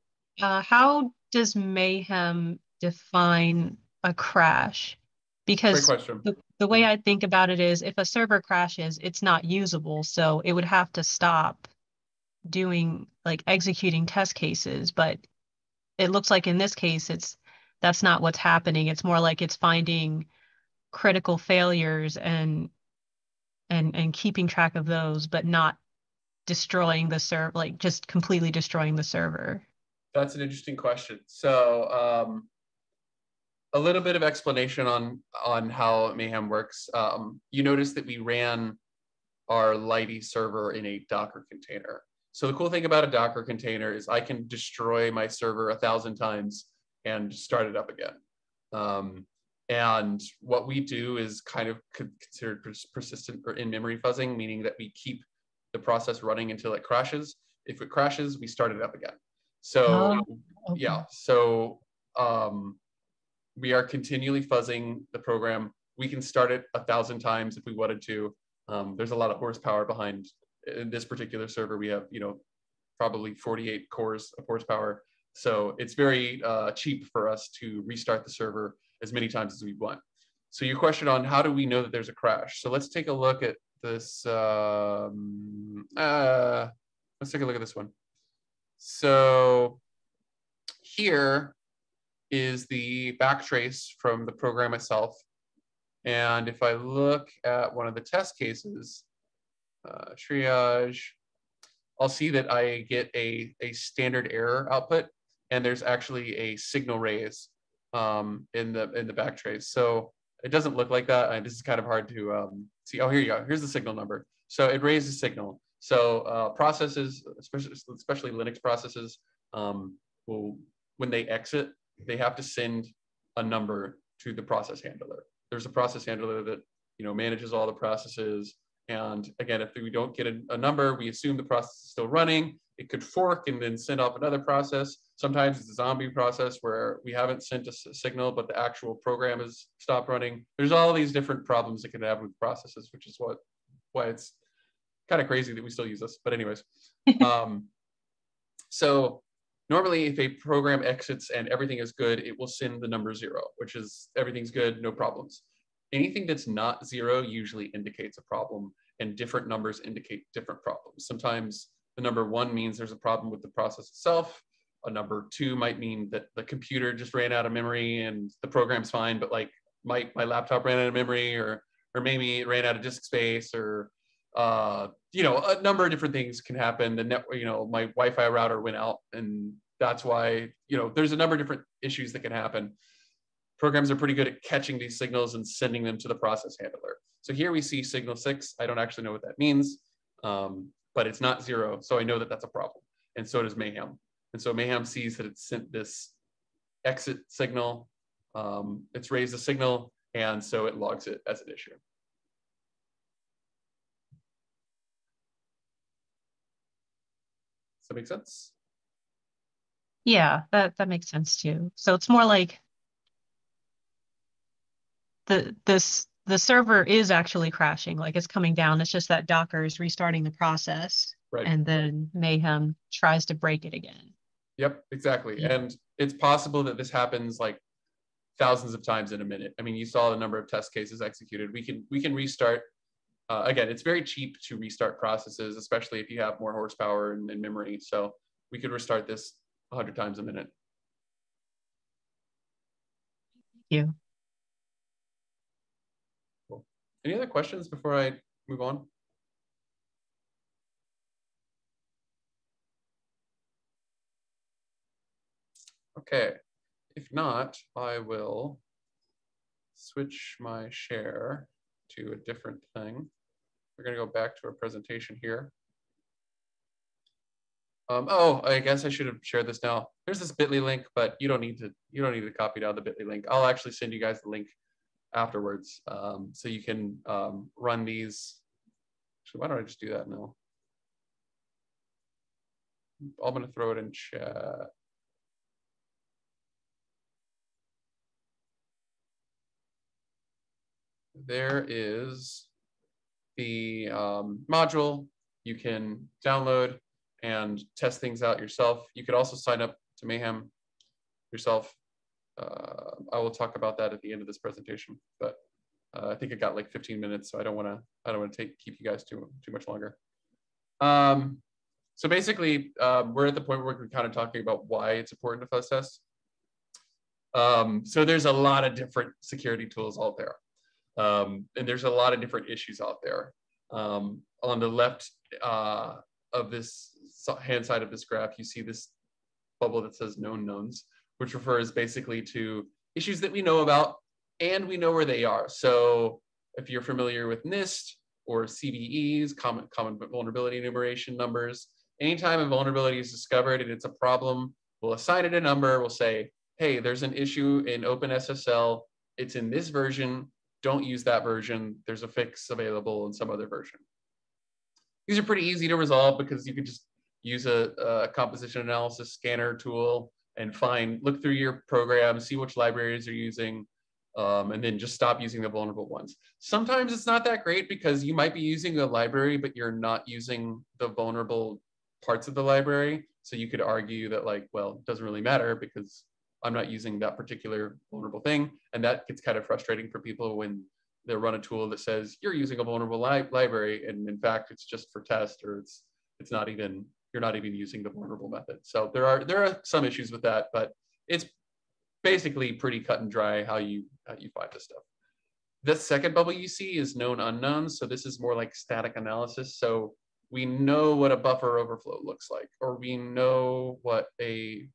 Uh, how does mayhem define a crash? Because the, the way I think about it is if a server crashes, it's not usable. So it would have to stop doing like executing test cases. But it looks like in this case, it's that's not what's happening. It's more like it's finding critical failures and and and keeping track of those, but not destroying the server, like just completely destroying the server. That's an interesting question. So um, a little bit of explanation on on how Mayhem works. Um, you notice that we ran our Lighty server in a Docker container. So the cool thing about a Docker container is I can destroy my server a thousand times and start it up again. Um, and what we do is kind of considered persistent or in-memory fuzzing, meaning that we keep the process running until it crashes. If it crashes, we start it up again. So oh, okay. yeah, so um, we are continually fuzzing the program. We can start it a thousand times if we wanted to. Um, there's a lot of horsepower behind in this particular server. We have, you know, probably 48 cores of horsepower. So it's very uh, cheap for us to restart the server as many times as we want. So your question on how do we know that there's a crash? So let's take a look at this. Um, uh, let's take a look at this one. So here is the backtrace from the program itself. And if I look at one of the test cases, uh, triage, I'll see that I get a, a standard error output and there's actually a signal raise um, in the in the backtrace. So it doesn't look like that. And this is kind of hard to um, see. Oh, here you go. Here's the signal number. So it raises signal. So uh, processes, especially, especially Linux processes, um, will when they exit, they have to send a number to the process handler. There's a process handler that you know manages all the processes. And again, if we don't get a, a number, we assume the process is still running. It could fork and then send off another process. Sometimes it's a zombie process where we haven't sent a signal, but the actual program has stopped running. There's all these different problems that can happen with processes, which is what why it's kind of crazy that we still use this. But anyways, um, so normally if a program exits and everything is good, it will send the number zero, which is everything's good, no problems. Anything that's not zero usually indicates a problem and different numbers indicate different problems. Sometimes the number one means there's a problem with the process itself. A number two might mean that the computer just ran out of memory and the program's fine, but like my, my laptop ran out of memory or, or maybe it ran out of disk space or, uh, you know, a number of different things can happen. The net, you know, my Wi-Fi router went out and that's why, you know, there's a number of different issues that can happen. Programs are pretty good at catching these signals and sending them to the process handler. So here we see signal six. I don't actually know what that means. Um, but it's not zero. So I know that that's a problem. And so does Mayhem. And so Mayhem sees that it's sent this exit signal. Um, it's raised a signal. And so it logs it as an issue. Does that make sense? Yeah, that that makes sense too. So it's more like the this the server is actually crashing, like it's coming down. It's just that Docker is restarting the process, Right. and then Mayhem tries to break it again. Yep, exactly. Yeah. And it's possible that this happens like thousands of times in a minute. I mean, you saw the number of test cases executed. We can we can restart. Uh, again, it's very cheap to restart processes, especially if you have more horsepower and, and memory. So we could restart this 100 times a minute. Thank you. Cool. Any other questions before I move on? Okay, if not, I will switch my share to a different thing. We're gonna go back to our presentation here. Um, oh, I guess I should have shared this now. There's this bit.ly link, but you don't need to, you don't need to copy down the bit.ly link. I'll actually send you guys the link afterwards. Um, so you can um, run these. Actually, why don't I just do that now? I'm gonna throw it in chat. There is the um, module you can download and test things out yourself. You could also sign up to Mayhem yourself uh, I will talk about that at the end of this presentation, but uh, I think it got like 15 minutes, so I don't want to I don't want to take keep you guys too too much longer. Um, so basically, um, we're at the point where we're kind of talking about why it's important to fuzz test. Um, so there's a lot of different security tools out there, um, and there's a lot of different issues out there. Um, on the left uh, of this hand side of this graph, you see this bubble that says known knowns which refers basically to issues that we know about and we know where they are. So if you're familiar with NIST or CVEs, common, common vulnerability enumeration numbers, anytime a vulnerability is discovered and it's a problem, we'll assign it a number. We'll say, hey, there's an issue in OpenSSL. It's in this version. Don't use that version. There's a fix available in some other version. These are pretty easy to resolve because you could just use a, a composition analysis scanner tool and find, look through your program, see which libraries you're using, um, and then just stop using the vulnerable ones. Sometimes it's not that great because you might be using a library, but you're not using the vulnerable parts of the library. So you could argue that like, well, it doesn't really matter because I'm not using that particular vulnerable thing. And that gets kind of frustrating for people when they run a tool that says you're using a vulnerable li library. And in fact, it's just for test or it's, it's not even you're not even using the vulnerable method. So there are there are some issues with that, but it's basically pretty cut and dry how you how you find this stuff. The second bubble you see is known unknowns. So this is more like static analysis. So we know what a buffer overflow looks like, or we know what a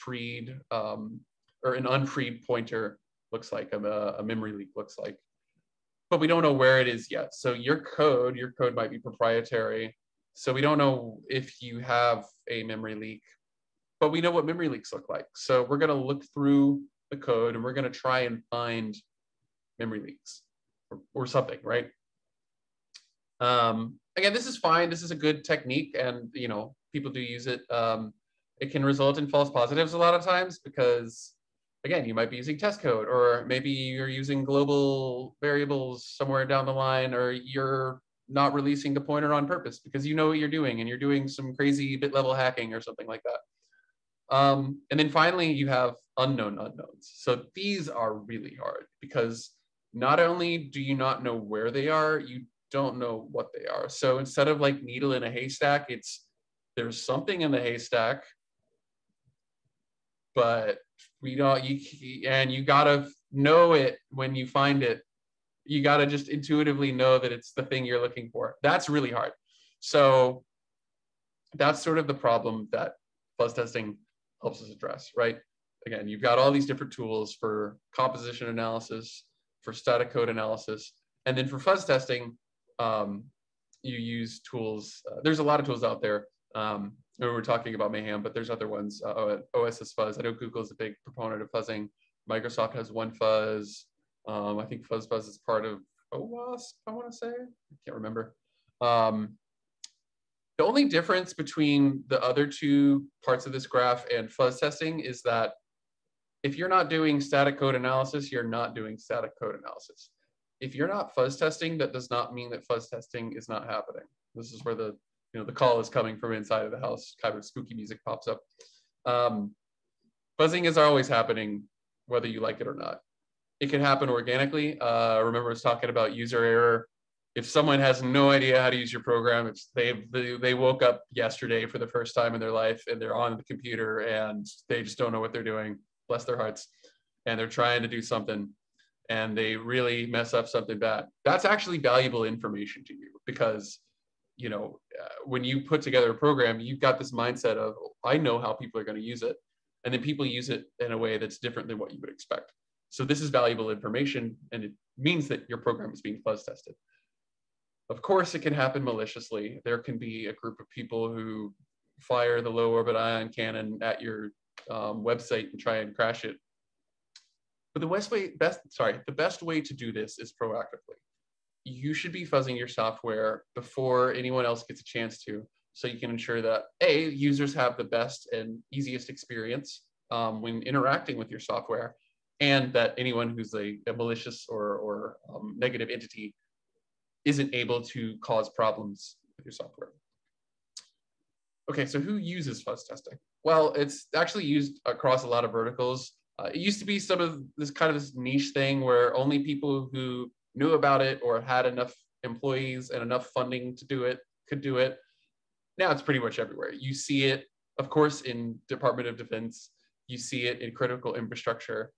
freed um, or an unfreed pointer looks like, a, a memory leak looks like. But we don't know where it is yet. So your code, your code might be proprietary so we don't know if you have a memory leak, but we know what memory leaks look like. So we're going to look through the code and we're going to try and find memory leaks or, or something, right? Um, again, this is fine. This is a good technique and, you know, people do use it. Um, it can result in false positives a lot of times because, again, you might be using test code or maybe you're using global variables somewhere down the line or you're not releasing the pointer on purpose because you know what you're doing and you're doing some crazy bit level hacking or something like that. Um, and then finally, you have unknown unknowns. So these are really hard because not only do you not know where they are, you don't know what they are. So instead of like needle in a haystack, it's there's something in the haystack, but we don't, you, and you gotta know it when you find it you got to just intuitively know that it's the thing you're looking for. That's really hard. So that's sort of the problem that fuzz testing helps us address, right? Again, you've got all these different tools for composition analysis, for static code analysis, and then for fuzz testing, um, you use tools. Uh, there's a lot of tools out there. Um, we were talking about Mayhem, but there's other ones. Uh, OSS Fuzz. I know Google is a big proponent of fuzzing. Microsoft has OneFuzz. Um, I think FuzzBuzz is part of OWASP, I want to say. I can't remember. Um, The only difference between the other two parts of this graph and fuzz testing is that if you're not doing static code analysis, you're not doing static code analysis. If you're not fuzz testing, that does not mean that fuzz testing is not happening. This is where the you know the call is coming from inside of the house. Kind of spooky music pops up. Um, fuzzing is always happening, whether you like it or not. It can happen organically. Uh, remember, I was talking about user error if someone has no idea how to use your program, it's they, they they woke up yesterday for the first time in their life and they're on the computer and they just don't know what they're doing. Bless their hearts, and they're trying to do something, and they really mess up something bad. That's actually valuable information to you because you know uh, when you put together a program, you've got this mindset of I know how people are going to use it, and then people use it in a way that's different than what you would expect. So this is valuable information, and it means that your program is being fuzz tested. Of course, it can happen maliciously. There can be a group of people who fire the low orbit ion cannon at your um, website and try and crash it. But the best way, best, sorry, the best way to do this is proactively. You should be fuzzing your software before anyone else gets a chance to, so you can ensure that A, users have the best and easiest experience um, when interacting with your software, and that anyone who's a, a malicious or, or um, negative entity isn't able to cause problems with your software. Okay, so who uses fuzz testing? Well, it's actually used across a lot of verticals. Uh, it used to be some of this kind of this niche thing where only people who knew about it or had enough employees and enough funding to do it could do it. Now it's pretty much everywhere. You see it, of course, in Department of Defense. You see it in critical infrastructure,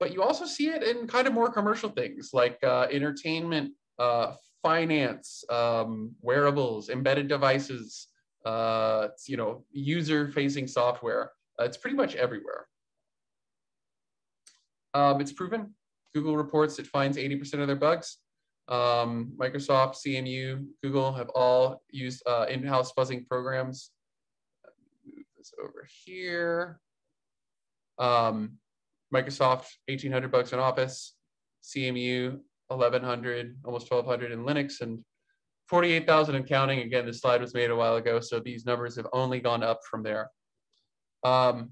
but you also see it in kind of more commercial things like uh, entertainment, uh, finance, um, wearables, embedded devices, uh, you know, user-facing software. Uh, it's pretty much everywhere. Um, it's proven. Google reports it finds 80% of their bugs. Um, Microsoft, CMU, Google have all used uh, in-house fuzzing programs. Move this over here. Um, Microsoft, 1800 bugs in Office. CMU, 1100, almost 1200 in Linux and 48,000 and counting. Again, this slide was made a while ago, so these numbers have only gone up from there. Um,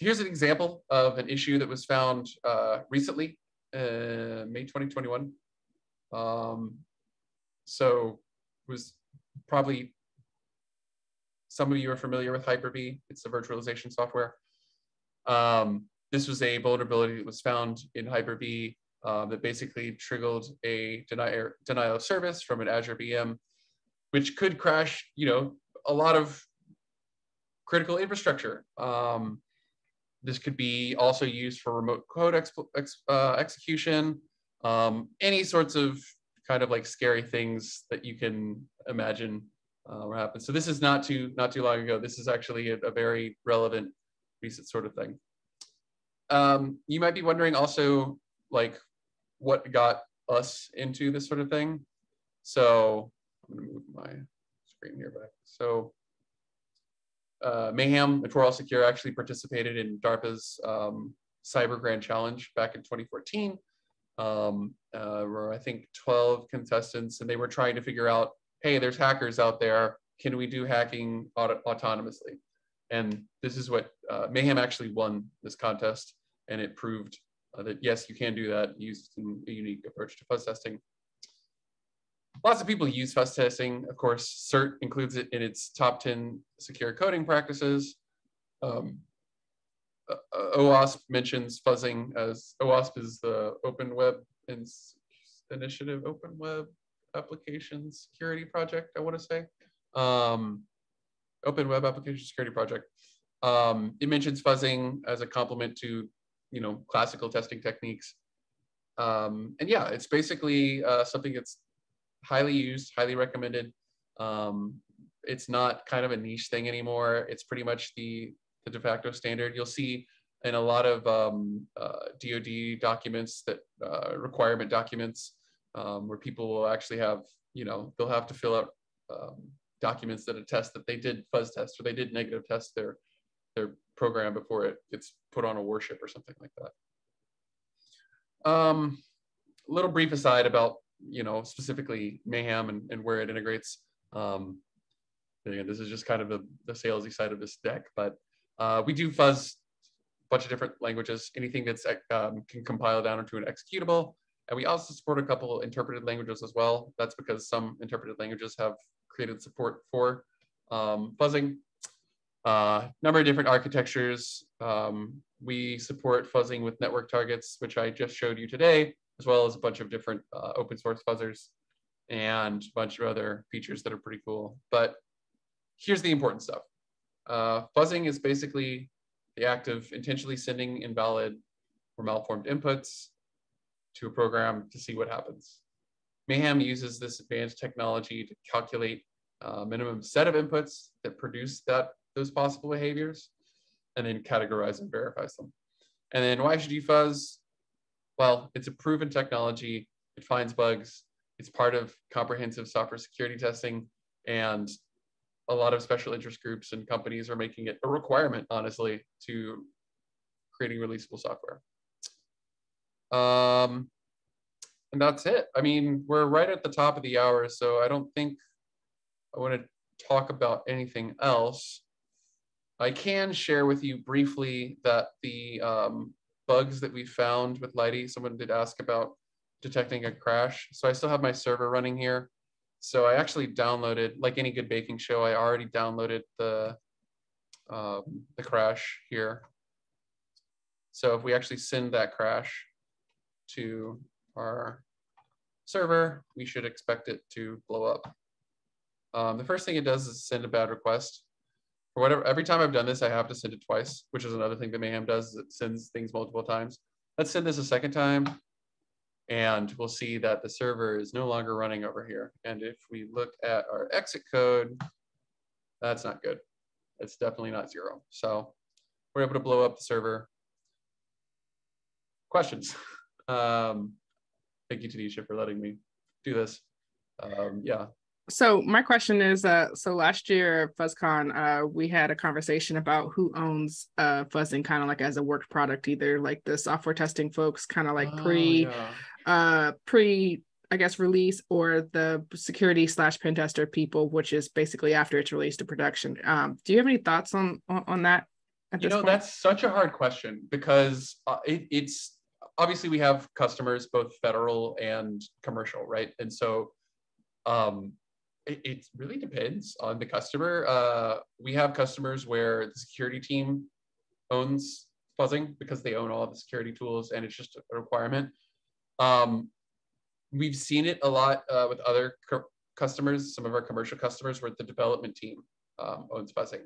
here's an example of an issue that was found uh, recently, uh, May 2021. Um, so was probably some of you are familiar with Hyper-V. It's the virtualization software. Um, this was a vulnerability that was found in Hyper-V uh, that basically triggered a denial, denial of service from an Azure VM, which could crash, you know, a lot of critical infrastructure. Um, this could be also used for remote code ex uh, execution, um, any sorts of kind of like scary things that you can imagine uh, what happens. So this is not too not too long ago. This is actually a, a very relevant recent sort of thing. Um, you might be wondering also like what got us into this sort of thing. So I'm gonna move my screen here back. So uh, Mayhem All Secure actually participated in DARPA's um, Cyber Grand Challenge back in 2014. Um, uh, where I think 12 contestants, and they were trying to figure out, hey, there's hackers out there. Can we do hacking auto autonomously? And this is what uh, Mayhem actually won this contest and it proved uh, that yes, you can do that using a unique approach to fuzz testing. Lots of people use fuzz testing. Of course, CERT includes it in its top 10 secure coding practices. Um, OWASP mentions fuzzing as OWASP is the Open Web Initiative, Open Web Application Security Project, I want to say. Um, Open Web Application Security Project. Um, it mentions fuzzing as a complement to you know, classical testing techniques. Um, and yeah, it's basically uh, something that's highly used, highly recommended. Um, it's not kind of a niche thing anymore. It's pretty much the, the de facto standard. You'll see in a lot of um, uh, DoD documents that uh, requirement documents um, where people will actually have, you know, they'll have to fill out um, documents that attest that they did fuzz test or they did negative test their their program before it gets put on a warship or something like that. Um, a little brief aside about you know, specifically Mayhem and, and where it integrates. Um, again, this is just kind of the, the salesy side of this deck, but uh, we do fuzz a bunch of different languages, anything that's um, can compile down into an executable. And we also support a couple of interpreted languages as well. That's because some interpreted languages have created support for um, fuzzing. Uh, number of different architectures. Um, we support fuzzing with network targets, which I just showed you today, as well as a bunch of different uh, open source fuzzers and a bunch of other features that are pretty cool. But here's the important stuff. Uh, fuzzing is basically the act of intentionally sending invalid or malformed inputs to a program to see what happens. Mayhem uses this advanced technology to calculate a minimum set of inputs that produce that those possible behaviors and then categorize and verifies them. And then why should you fuzz? Well, it's a proven technology. It finds bugs. It's part of comprehensive software security testing. And a lot of special interest groups and companies are making it a requirement, honestly, to creating releasable software. Um, and that's it. I mean, we're right at the top of the hour, so I don't think I want to talk about anything else. I can share with you briefly that the um, bugs that we found with Lighty, someone did ask about detecting a crash. So I still have my server running here. So I actually downloaded, like any good baking show, I already downloaded the, um, the crash here. So if we actually send that crash to our server, we should expect it to blow up. Um, the first thing it does is send a bad request. For whatever, every time I've done this, I have to send it twice, which is another thing that Mayhem does, it sends things multiple times. Let's send this a second time, and we'll see that the server is no longer running over here. And if we look at our exit code, that's not good. It's definitely not zero. So we're able to blow up the server. Questions? Um, thank you, Tanisha, for letting me do this. Um, yeah. So my question is, uh, so last year at FuzzCon, uh, we had a conversation about who owns uh, fuzzing, kind of like as a work product, either like the software testing folks, kind of like Oh, pre, yeah. uh, pre, I guess release, or the security slash pen tester people, which is basically after it's released to production. Um, do you have any thoughts on on, on that? At You know, point? that's such a hard question because uh, it, it's obviously we have customers, both federal and commercial, right? And so um, it, it really depends on the customer. Uh, we have customers where the security team owns fuzzing because they own all of the security tools and it's just a requirement. Um, we've seen it a lot uh, with other cu- customers, some of our commercial customers where the development team um, owns fuzzing.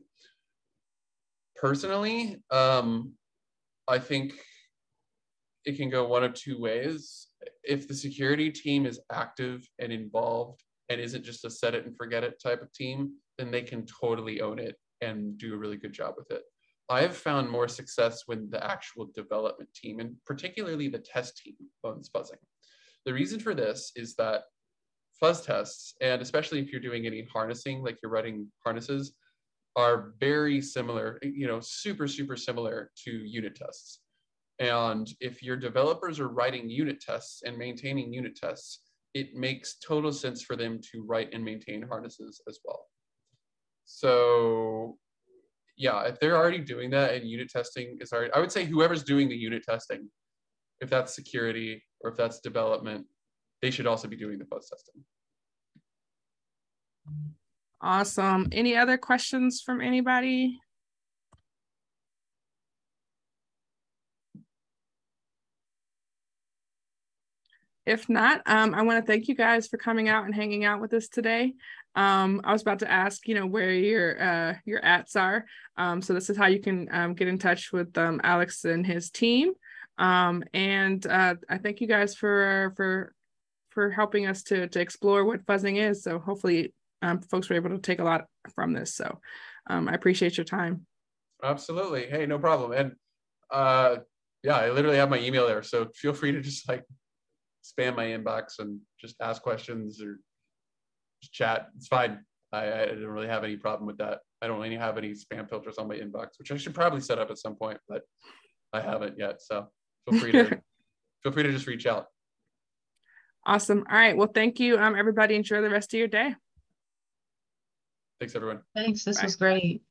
Personally, um, I think it can go one of two ways. If the security team is active and involved and isn't just a set it and forget it type of team, then they can totally own it and do a really good job with it. I've found more success when the actual development team and particularly the test team owns fuzzing. The reason for this is that fuzz tests, and especially if you're doing any harnessing, like you're writing harnesses, are very similar, you know, super, super similar to unit tests. And if your developers are writing unit tests and maintaining unit tests, it makes total sense for them to write and maintain harnesses as well. So yeah, if they're already doing that and unit testing is already, I would say whoever's doing the unit testing, if that's security or if that's development, they should also be doing the fuzz testing. awesome. Any other questions from anybody? If not, um, I want to thank you guys for coming out and hanging out with us today. Um, I was about to ask, you know, where your uh, your ats are. Um, so this is how you can um, get in touch with um, Alex and his team. Um, and uh, I thank you guys for for for helping us to to explore what fuzzing is. So hopefully, folks were able to take a lot from this. So I appreciate your time. Absolutely. Hey, no problem. And uh, yeah, I literally have my email there. So feel free to just like spam my inbox and just ask questions or just chat. It's fine. I, I don't really have any problem with that. I don't really have any spam filters on my inbox, which I should probably set up at some point, but I haven't yet. So feel free to feel free to just reach out. Awesome. All right. Well, thank you. Um, everybody enjoy the rest of your day. Thanks, everyone. Thanks. This Bye. was great.